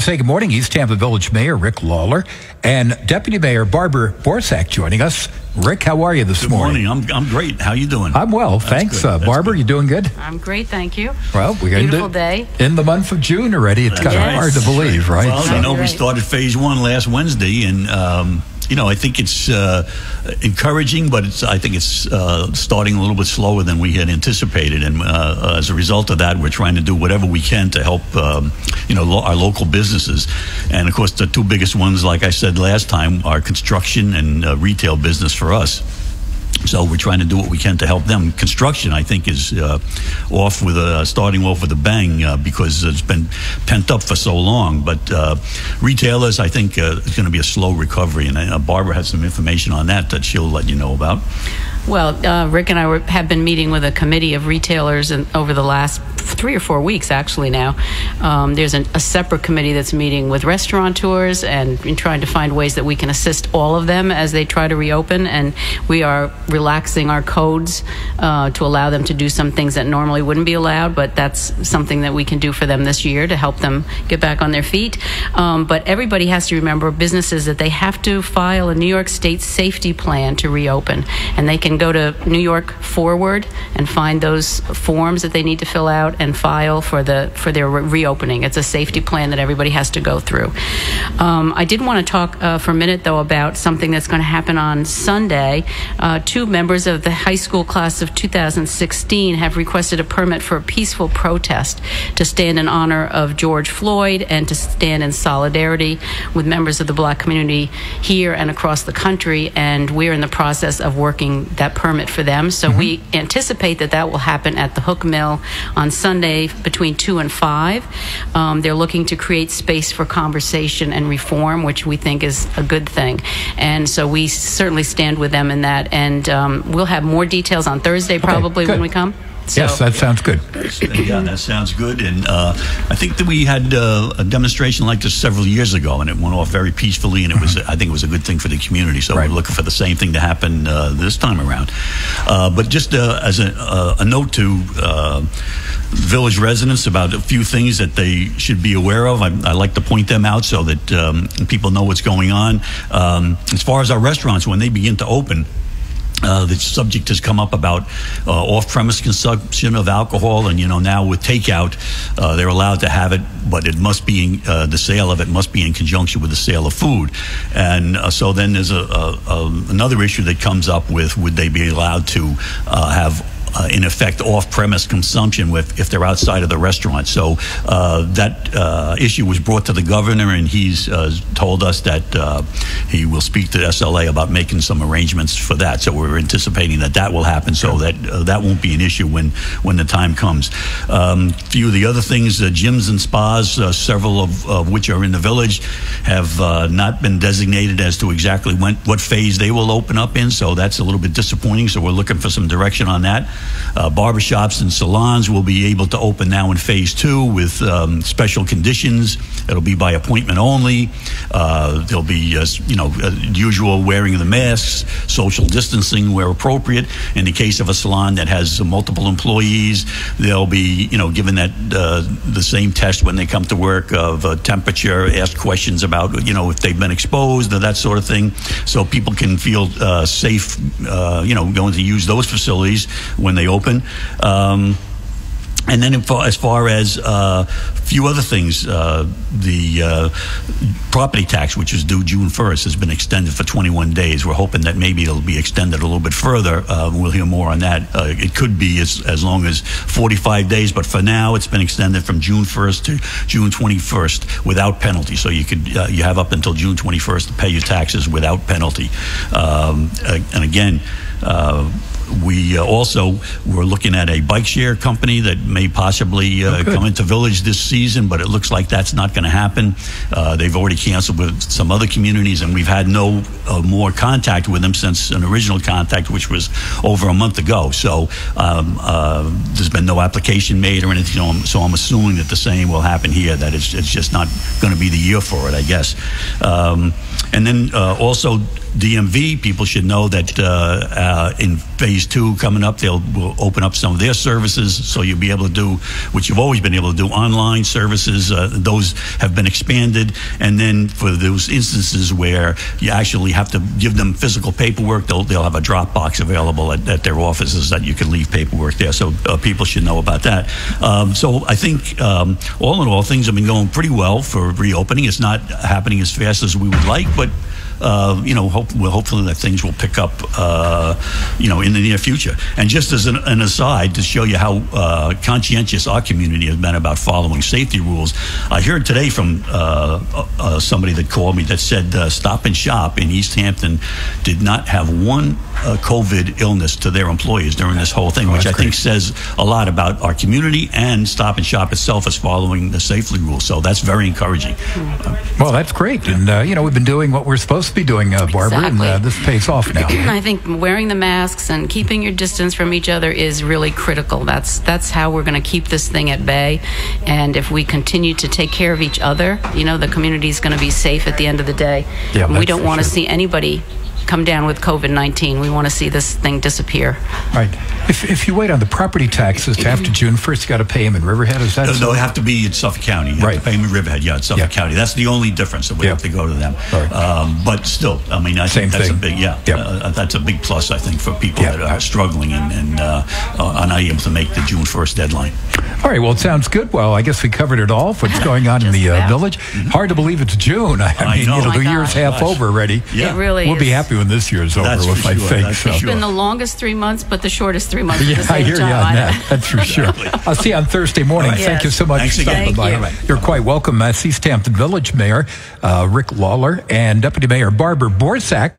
to say good morning, East Hampton Village Mayor Rick Lawler and Deputy Mayor Barbara Borsack joining us. Rick, how are you this good morning? morning? I'm, I'm great. How you doing? I'm well, That's thanks. Uh, Barbara, you doing good? I'm great, thank you. Well, we're beautiful day in the month of June already. It's kind of hard to believe, right? Well, so. you know, we started phase one last Wednesday, and um, you know, I think it's uh, encouraging, but it's, I think it's uh, starting a little bit slower than we had anticipated. And uh, as a result of that, we're trying to do whatever we can to help, um, you know, lo- our local businesses. And of course, the two biggest ones, like I said last time, are construction and uh, retail business for us. So we're trying to do what we can to help them. Construction, I think, is uh, off with a starting off with a bang uh, because it's been pent up for so long. But uh, retailers, I think, uh, it's going to be a slow recovery, and uh, Barbara has some information on that that she'll let you know about. Well, uh, Rick and I were, have been meeting with a committee of retailers over the last three or four weeks, actually. Now, um, there's an, a separate committee that's meeting with restaurateurs and, and trying to find ways that we can assist all of them as they try to reopen. And we are relaxing our codes uh, to allow them to do some things that normally wouldn't be allowed. But that's something that we can do for them this year to help them get back on their feet. Um, but everybody has to remember businesses that they have to file a New York State safety plan to reopen, and they can can go to New York Forward and find those forms that they need to fill out and file for the for their re- reopening. It's a safety plan that everybody has to go through. Um, I did want to talk uh, for a minute though about something that's going to happen on Sunday. Uh, two members of the high school class of 2016 have requested a permit for a peaceful protest to stand in honor of George Floyd and to stand in solidarity with members of the black community here and across the country. And we're in the process of working that permit for them. So mm-hmm. we anticipate that that will happen at the Hook Mill on Sunday between 2 and 5. Um, they're looking to create space for conversation and reform, which we think is a good thing. And so we certainly stand with them in that. And um, we'll have more details on Thursday probably okay, when we come. So, yes, that sounds good. yeah, that sounds good. And uh, I think that we had uh, a demonstration like this several years ago, and it went off very peacefully, and it was I think it was a good thing for the community. So right. we're looking for the same thing to happen uh, this time around. Uh, but just uh, as a, uh, a, note to village residents about a few things that they should be aware of. I, I like to point them out so that um, people know what's going on. Um, as far as our restaurants, when they begin to open, uh, the subject has come up about uh, off-premise consumption of alcohol, and you know now with takeout, uh, they're allowed to have it, but it must be in, uh, the sale of it must be in conjunction with the sale of food, and uh, so then there's a, a, a, another issue that comes up with would they be allowed to have uh, in effect off-premise consumption with if they're outside of the restaurant. So uh, that uh, issue was brought to the governor, and he's uh, told us that uh, he will speak to SLA about making some arrangements for that. So we're anticipating that that will happen, so that uh, that won't be an issue when when the time comes. Um, a few of the other things, gyms and spas, several of, of, which are in the village, have not been designated as to exactly when what phase they will open up in. So that's a little bit disappointing. So we're looking for some direction on that. Uh, barbershops and salons will be able to open now in phase two with um, special conditions. It'll be by appointment only. Uh, there'll be, uh, you know, uh, usual wearing of the masks, social distancing where appropriate. In the case of a salon that has multiple employees, they'll be, you know, given that uh, the same test when they come to work of uh, temperature, ask questions about, you know, if they've been exposed or that sort of thing, so people can feel safe, you know, going to use those facilities when when they open. Um, and then as far as uh, a uh, few other things, uh, the uh, property tax, which is due June 1st, has been extended for 21 days. We're hoping that maybe it'll be extended a little bit further. Uh, we'll hear more on that. Uh, it could be as, as long as 45 days, but for now, it's been extended from June 1st to June 21st without penalty. So you could you have up until June 21st to pay your taxes without penalty. Um, and again, we uh, also were looking at a bike share company that may possibly uh, oh, come into Village this season, but it looks like that's not going to happen. Uh, they've already canceled with some other communities, and we've had no uh, more contact with them since an original contact, which was over a month ago. So um, uh, there's been no application made or anything. So I'm assuming that the same will happen here. That it's, it's just not going to be the year for it, I guess. Um, and then uh, also DMV, people should know that uh, uh, in phase two coming up, they'll will open up some of their services, so you'll be able to do what you've always been able to do: online services. Uh, those have been expanded, and then for those instances where you actually have to give them physical paperwork, they'll they'll have a drop box available at, at their offices that you can leave paperwork there. So uh, people should know about that. Um, so I think um, all in all, things have been going pretty well for reopening. It's not happening as fast as we would like, but uh, you know, hope, hopefully that things will pick up, uh, you know, in the near future. And just as an, an aside to show you how uh, conscientious our community has been about following safety rules, I heard today from uh, uh, somebody that called me that said uh, Stop and Shop in East Hampton did not have one COVID illness to their employees during this whole thing, oh, which I great. think says a lot about our community and Stop and Shop itself is following the safety rules. So that's very encouraging. Well, that's great. And, you know, we've been doing what we're supposed to be doing, uh, Barbara, exactly. and uh, this pays off now. I think wearing the masks and keeping your distance from each other is really critical. That's that's how we're going to keep this thing at bay. And if we continue to take care of each other, you know, the community is going to be safe at the end of the day. Yeah, we don't want to sure. see anybody come down with COVID 19. We want to see this thing disappear. Right. If, if you wait on the property taxes to after June 1st, you got to pay them in Riverhead. Is that no, so? they have to be in Suffolk County. You right. have to pay them in Riverhead. Yeah, it's Suffolk yeah. County. That's the only difference that we yeah. have to go to them. Right. Um, but still, I mean, I Same think that's thing. a big, yeah, yeah. Uh, that's a big plus, I think, for people yeah. that are struggling and, and uh, are not able to make the June 1st deadline. All right. Well, it sounds good. Well, I guess we covered it all. What's going on in the uh, village? Mm-hmm. Hard to believe it's June. I, I mean, know. you know, oh the year's half over already. Yeah. It really We'll is. be happy when this year's over that's with, I sure. think. So. It's been the longest three months, but the shortest three months yeah, I hear you on that. That's for sure. I'll see you on Thursday morning. Right. Thank yes. you so much Thanks for stopping by. You. You're quite welcome. Uh, East Hampton Village Mayor uh, Rick Lawler and Deputy Mayor Barbara Borsack.